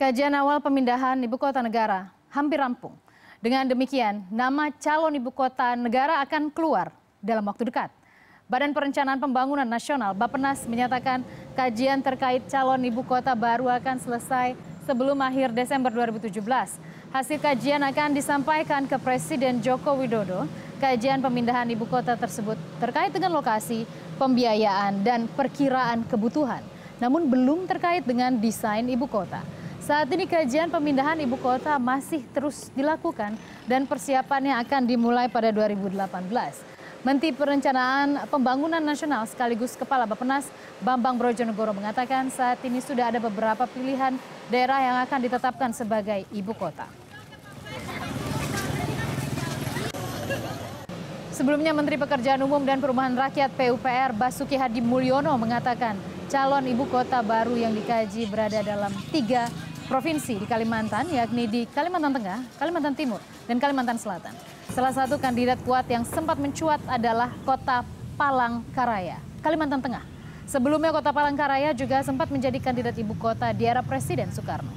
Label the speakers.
Speaker 1: Kajian awal pemindahan ibu kota negara hampir rampung. Dengan demikian, nama calon ibu kota negara akan keluar dalam waktu dekat. Badan Perencanaan Pembangunan Nasional Bappenas menyatakan kajian terkait calon ibu kota baru akan selesai sebelum akhir Desember 2017. Hasil kajian akan disampaikan ke Presiden Joko Widodo. Kajian pemindahan ibu kota tersebut terkait dengan lokasi, pembiayaan, dan perkiraan kebutuhan. Namun belum terkait dengan desain ibu kota. Saat ini kajian pemindahan ibu kota masih terus dilakukan dan persiapannya akan dimulai pada 2018. Menteri Perencanaan Pembangunan Nasional sekaligus Kepala Bappenas Bambang Brojonegoro mengatakan saat ini sudah ada beberapa pilihan daerah yang akan ditetapkan sebagai ibu kota. Sebelumnya Menteri Pekerjaan Umum dan Perumahan Rakyat PUPR Basuki Hadi Mulyono mengatakan calon ibu kota baru yang dikaji berada dalam tiga provinsi di Kalimantan, yakni di Kalimantan Tengah, Kalimantan Timur, dan Kalimantan Selatan. Salah satu kandidat kuat yang sempat mencuat adalah kota Palangkaraya, Kalimantan Tengah. Sebelumnya kota Palangkaraya juga sempat menjadi kandidat ibu kota di era Presiden Soekarno.